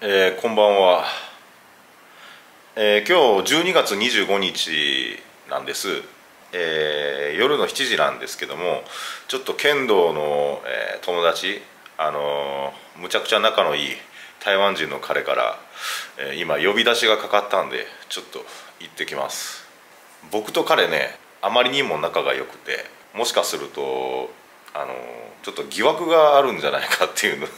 えーこんばんは、えー今日12月25日なんです、えー夜の7時なんですけどもちょっと剣道の、え友達あのむちゃくちゃ仲のいい台湾人の彼から、え今呼び出しがかかったんでちょっと行ってきます。僕と彼ねあまりにも仲が良くてもしかするとあのちょっと疑惑があるんじゃないかっていうの。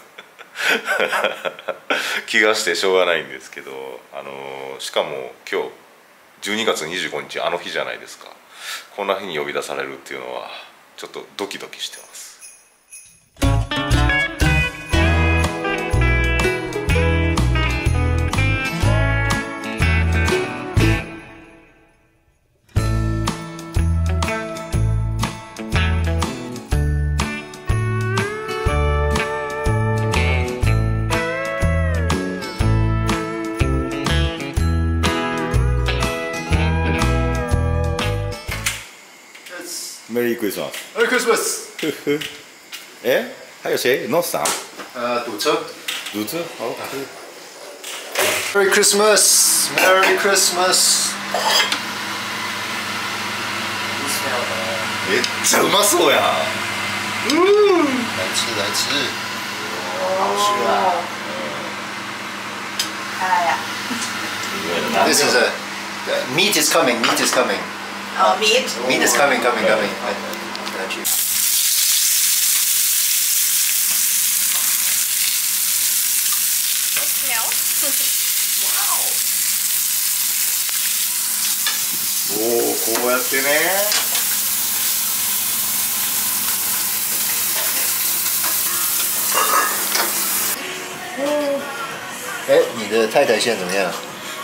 気がしてしょうがないんですけどあのしかも今日12月25日あの日じゃないですか。こんな日に呼び出されるっていうのはちょっとドキドキしてます。Uh, Merry Christmas. Merry Christmas. Merry Christmas. Merry Christmas. 누드? 어. This is a meat is coming meat is coming 哦，meat meat is coming, coming, coming. 快，感谢你。好，这样子。哎，你的太太现在怎么样？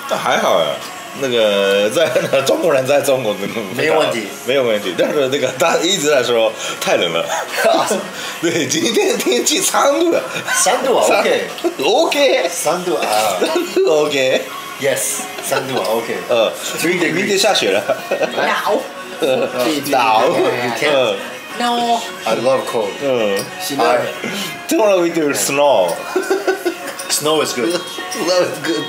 那还好呀。那个在中国人在中国没有问题，没有问题。但是那个他一直在说太冷了。对，今天天气三度了，三度啊，OK，OK，三度啊，OK，Yes，三度啊，OK，嗯，明天明天下雪了，No，No，No，I love cold，嗯，I，Tomorrow we do snow，Snow is good，Love is good。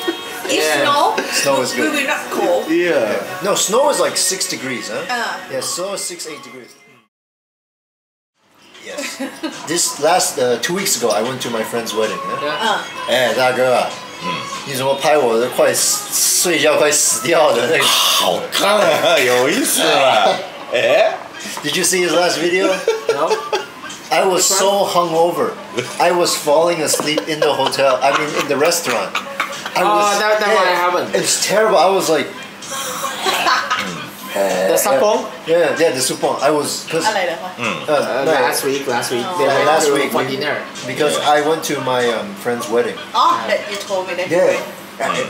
if snow Snow is we good. will not cold Yeah. No, snow is like six degrees, huh? Uh. Yeah, snow is six, eight degrees. Yes. this last uh, two weeks ago, I went to my friend's wedding. Huh? 嗯哎，大哥啊，你怎么拍我的快死睡觉快死掉的那个好看啊，有意思啊。哎。 ？Did you see his last video? No? I was so hungover. I was falling asleep in the hotel. I mean, in the restaurant. I oh, was, that, that one I. It's terrible. I was like. Uh, the supong? Yeah, yeah, the supong. I was I like that one. Mm. Uh, uh, last week, last week, oh. yeah, last week for dinner because yeah. I went to my um, friend's wedding. Oh, that you told me that. Yeah,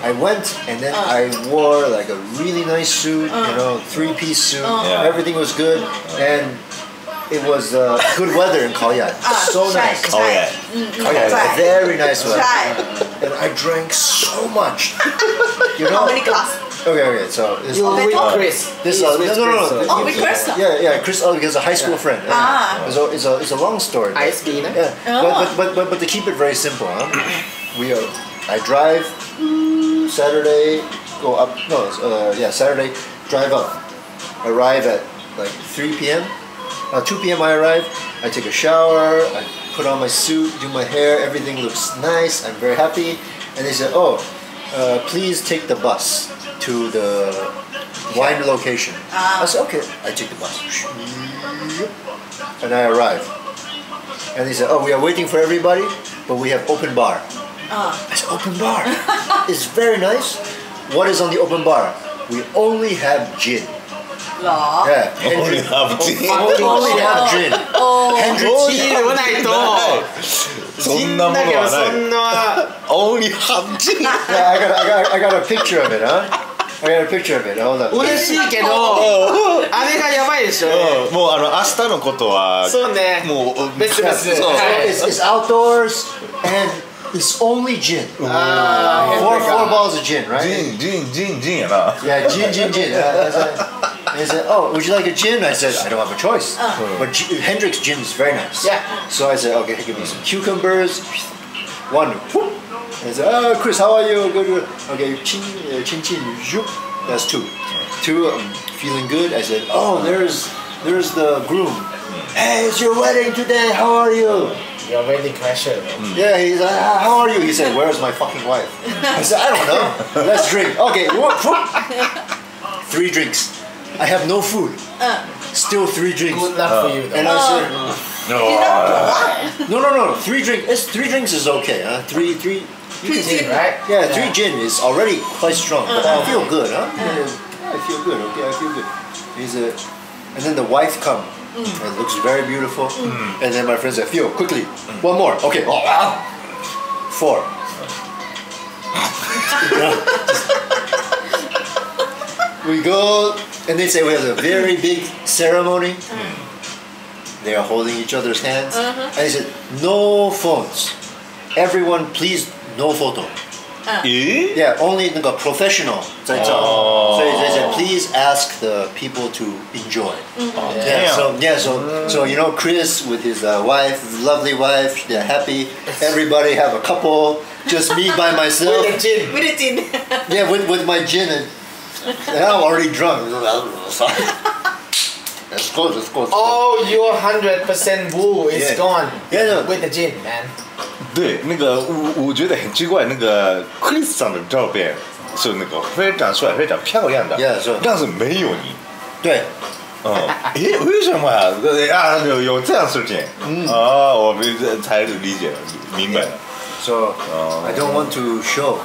I, went and then uh. I wore like a really nice suit, you uh. know, three piece suit. Uh. Yeah. Everything was good and. It was good weather in Khao ah, so nice. Khao mm, mm, Very nice weather. And I drank so much. You know? how many glass Okay, okay. So this, You Oh, with Beto? Chris. this uh, with no, no, no, Chris, uh, Oh, with Chris? Yeah, yeah. Chris, oh, because a high school friend. Yeah. Ah. So it's a it's a long story. but- ISB, no? Yeah, Oh. but, but, but, but, but to keep it very simple, huh? we are, I drive Saturday, go up, no, uh, yeah, Saturday, drive up, arrive at like 3 p.m. Uh, 2 p.m. I arrive, I take a shower, I put on my suit, do my hair, everything looks nice, I'm very happy. And they said, oh, uh, please take the bus to the wine location. I said, okay, I take the bus. And I arrive. And they said, oh, we are waiting for everybody, but we have open bar. I said, open bar? it's very nice. What is on the open bar? We only have gin. หรอ Yeah, Only Hendrick. have gin. We only have gin. Hendrick いい gin. でもないと。そんなものだけどはない。そんな。 Only have gin. Yeah, I got, I got, I got a picture of it, huh? I got a picture of it. Hold on. 嬉しいけど、あれがやばいでしょ。うんもうあの明日のことはそうね。もう別々そうはい It's, it's outdoors and It's only gin. Uh, four, four bottles of gin, right? Gin, gin, gin, gin. Uh. Yeah, gin, gin, gin. Uh, said, "Oh, would you like a gin?" I said, "I don't have a choice." Uh. But G- Hendrick's gin is very nice. Yeah. So I said, "Okay, give me some cucumbers." One. Whoop. I said, "Oh, Chris, how are you?" Good. Okay, chin, uh, chin, chin, zhup. That's two. Two. Um, feeling good. I said, "Oh, there's, there's the groom. Hmm. Hey, it's your wedding today. How are you?" Your wedding crasher. Yeah, he's like, "Ah, how are you? He said, where's my fucking wife? I said, I don't know. Let's drink. Okay, you want food? Three drinks. I have no food. Still three drinks. Good luck for you. And I said, oh. No. no, no, no. Three drinks. It's three drinks is okay. Huh? Three, three. You Three can gin. right? Yeah, three gin is already quite strong. But I uh-huh. feel good, huh? Uh-huh. Yeah, I feel good. Okay, I feel good. He's a, and then the wife come. Mm. It looks very beautiful. Mm. And then my friend said, "Feel quickly, one more." Okay, oh, ah. four. we go, and they say we have a very big ceremony. Mm. They are holding each other's hands. Uh-huh. And they said, "No phones. Everyone, please, no photo." 咦？ Yeah, only 那个 professional 在照。哦。所以 they said please ask the people to enjoy. Yeah, Damn. so yeah, so so you know Chris with his uh, wife, lovely wife, they're happy. Everybody have a couple. Just me by myself. With the gin. With the gin. Yeah, with, with my gin and, and I'm already drunk. Sorry. Let's go, let's go. Let's go. All your hundred percent woo is Yeah. gone. Yeah, no. With the gin, man. 对，那个我我觉得很奇怪，那个 Chris 上的照片是那个非常帅、非常漂亮的 Yeah, 是但是没有你。对，嗯，诶，为什么啊？对啊，有有这样事情。嗯啊，我们这才理解了，明白了。So Oh. I don't want to show.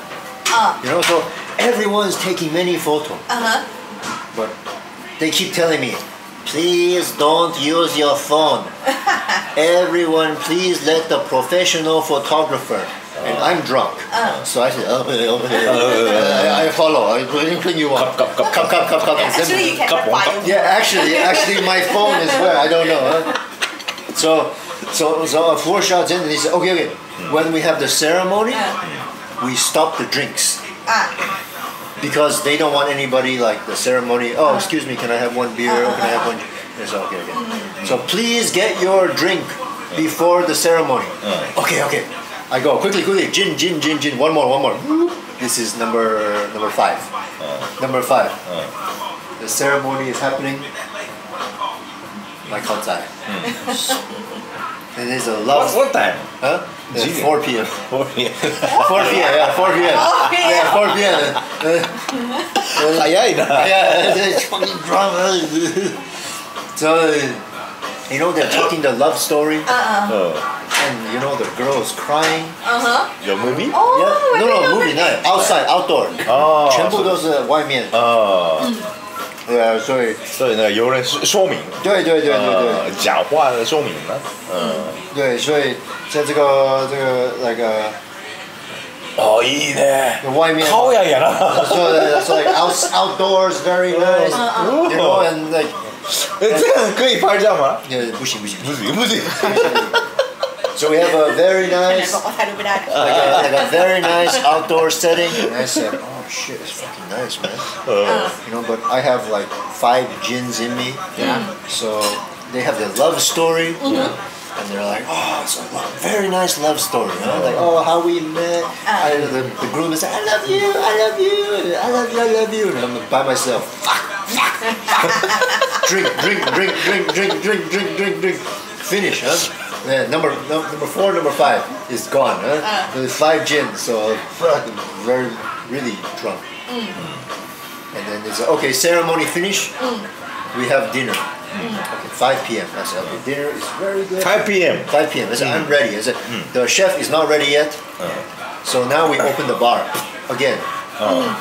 Uh, You know, so everyone's taking many photos. uh-huh. But they keep telling me, please don't use your phone. Everyone, please let the professional photographer. And I'm drunk. So I said, okay, okay. I, I follow. I anything you want. Cup, cup, cup, cup, cup, cup. Actually, you Cup cannot one, cup. Yeah, actually, actually, my phone is where I don't know. Huh? So, so, so four shots in, and he said, okay, okay. When we have the ceremony, we stop the drinks Ah, because they don't want anybody like the ceremony. Oh, uh-huh. excuse me, can I have one beer? Or can I have one? It's okay, okay. So please get your drink before the ceremony. Uh-huh. Okay, okay. I go quickly, quickly. Gin, gin, gin, gin. One more, one more. This is number number five. Number five. The ceremony is happening. Like outside. Hmm. And there's a What love. what time? Huh? At Gin. 4 p.m. 4 p.m. 4 p.m. Yeah, 4 p.m. Yeah, 4 p.m. Uh, 早いな。 yeah, it's fucking drama. so, you know, they're talking the love story, うん。 and you know, the girl is crying. uh-huh. Your movie? Oh, Yeah, no, no, movie night, outside, outdoor. 哦。全部都是外面。哦， 对啊，所以，所以那个有人说说明，对对对对对呃，讲话的说明呢，嗯，对，所以在这个这个那个哦，いいね。外面。顔ややな。 So it's like out, outdoors, very nice. You know, and like, 哎，这样可以拍照吗？ yeah, 不行不行。不行不行。 So we have a very nice, like a, a very nice outdoor setting. And I said, "Oh shit, it's fucking nice, man." Uh, you know, but I have like five gins in me. Yeah. So they have the love story. Mm-hmm. And they're like, oh, it's a love, very nice love story. You know? Like, oh, how we met. I, the, the groom is like, I love you, I love you, I love you, I love you. And I'm by myself. Fuck, fuck, fuck. drink, drink, drink, drink, drink, drink, drink, drink, drink. Finish, huh? Yeah, number num- number four, number five is gone, huh? There's five gins, so fucking very really drunk. And then it's okay, ceremony finish. We have dinner. Okay, 5 p.m. I said, okay, dinner is very good. 5 p.m. 5 p.m. I said, I'm ready. I said, the chef is not ready yet. So now we open the bar again.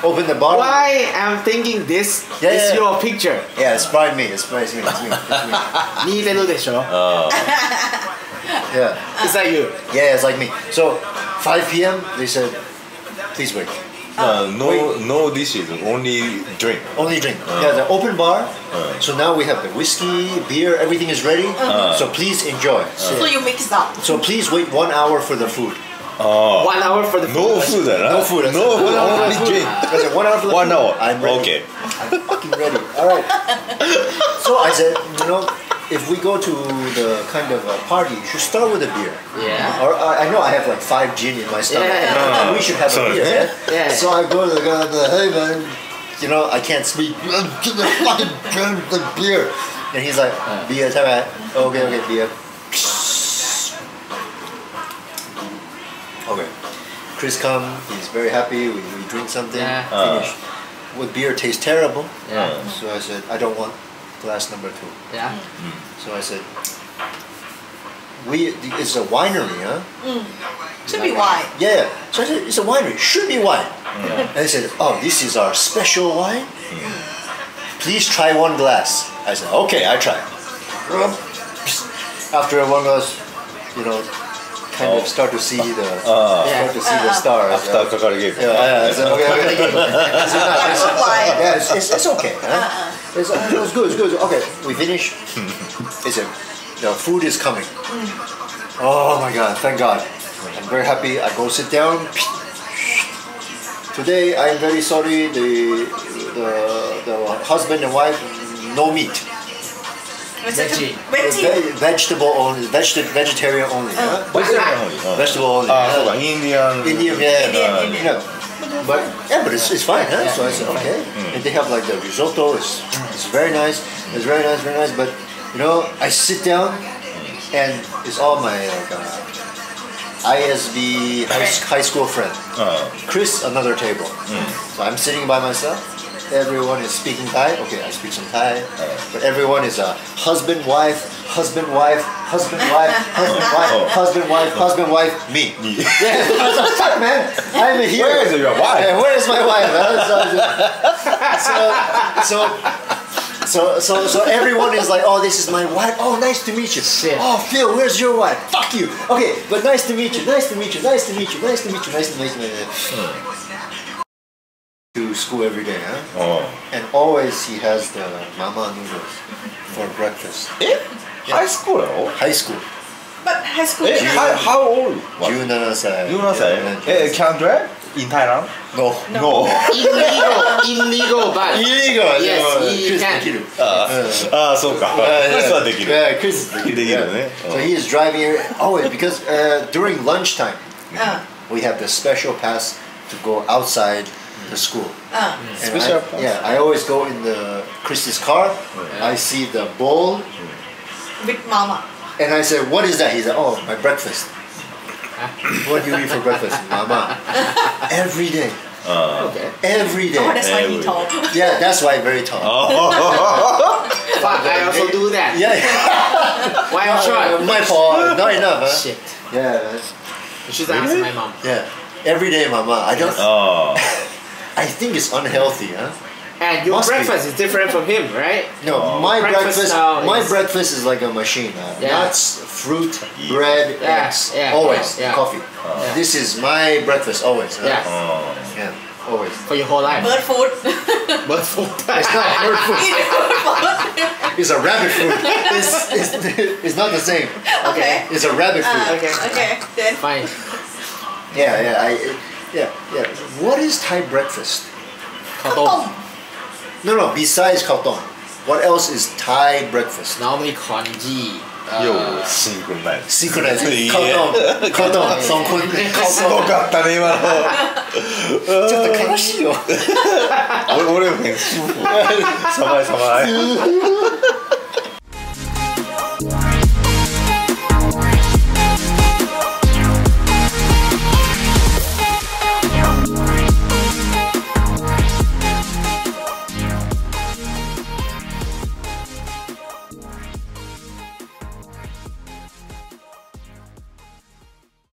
Open the bar. Why I'm thinking this Yeah, is yeah. your picture. Yeah, it's probably me. It's probably me. It's me. It's me. 似てるでしょ yeah. Is that you? Yeah, it's like me. So, 5 p.m. They said, please wait. Uh, uh, no, wait. no dishes. Only drink. Only drink. Uh. Yeah, the open bar. Uh. So now we have the whiskey, beer, everything is ready. Uh-huh. Uh. So please enjoy. Uh. So you mix up. So please wait one hour for the food. Oh. One hour for the. No food, right? No food. No food. Only drink. One hour for the one food. Hour. I'm ready. Okay. I'm fucking ready. All right. so I said, you know if we go to the kind of a party, you should start with a beer. Yeah. Or uh, I know I have like five gin in my stomach. Yeah. and we should have a So, beer. yeah. Yeah. Yeah. So I go to the guy, the hey man, you know I can't speak. Give me fucking drink the beer. And he's like, beer, alright. Okay, okay, beer. Okay. Chris come. He's very happy. We, we drink something. Yeah. Finish. With beer tastes terrible. Yeah. So I said, I don't want glass number two. Yeah. Mm. So I said, we it's a winery, huh? Mm. Should be wine. Yeah. So I said, it's a winery. Should be wine. Yeah. And they said, oh, this is our special wine. Please try one glass. I said, okay, I try. After one glass, you know, kind oh. of start to see the uh, uh. start to see uh, the stars. After yeah. Kakari gave. Yeah, yeah. yeah. Okay, it's, okay. Uh-uh. It's, oh, good, it's good. Okay, we finish. It's in. The food is coming. Mm. Oh my god, thank god. I'm very happy. I go sit down. Today, I'm very sorry. The, the, the husband and wife, no meat. Veggie. Veggie. vegetable only, vegeta- vegetarian only. Oh. Uh, yeah? Only. Uh, vegetable only. Ah, uh, yeah. Indian. Indian, yeah. Uh, Indian, Indian. No. But yeah, but it's, it's fine, huh? So I said okay. And they have like the risotto. It's, it's very nice. It's very nice, very nice. But you know, I sit down, and it's all my like uh, ISB high, high school friend. う Chris, another table. So I'm sitting by myself. Everyone is speaking Thai. Okay, I speak some Thai. Uh, but everyone is a husband, wife, husband, wife, husband, wife, husband, wife, oh. husband, wife, husband, wife, me. Yeah, fuck, man? I'm here. Where is your wife? Yeah, where is my wife? So, so, so, so, so everyone is like, oh, this is my wife. Oh, nice to meet you. Shit. Oh, Phil, where's your wife? Fuck you. Okay, but nice to meet you. Nice to meet you. Nice to meet you. Nice to meet you. Nice to meet you. Nice to meet you To school every day, huh? んうん And always he has the mama noodles for breakfast. えハイスクールやろ High school. But high school. え dinner. how, how old? 17歳。 17歳 Yeah, え can drive in Thailand? No. No Illegal. Illegal, but Illegal. Yes, yeah, he Chris can. できる。あああそうかクリスはできる Yeah, Chris できる。できるね So he is driving here always because uh, during lunchtime Uh, we have the special pass to go outside the school. uh. And Special I, pass? Yeah, I always go in the Chris's car. I see the bowl, With mama. and I say, "What is that?" He said, "Oh, my breakfast." what do you eat for breakfast, Mama? Every day, あ okay. every Oh, that's why he Every- told. Yeah, that's why very tall. Fuck, I also do that. Yeah, Why not uh, try? my fault. Not enough, huh? Shit. Yeah, You should ask my mom. yeah. Every day, Mama. I don't. あ I think it's unhealthy, huh? And your Must be. breakfast is different from him, right? No, Oh. my Breakfast breakfast. my is- breakfast is like a machine. Uh, Yeah. Nuts, fruit, Yeah. bread, Yeah, eggs. yeah, always yeah, yeah. coffee. Yeah. This is my breakfast always. huh? Yeah. あ Yeah, always. For your whole life. Bird food. But for It's not bird food. Food. It's a rabbit food. It's, it's, it's not the same. Okay. It's a rabbit food. Uh, Okay. Okay. Then. Fine. Yeah, yeah, I, yeah, yeah. What is Thai breakfast? Katong. No, no. Besides kauton, what else is Thai breakfast? Normally congee. あようシンクロナイズ Synchronized. いいね Kauton, kauton, songkun, すご kauton. かったね今のちょっと悲しいよ。俺俺もねサバイサバイ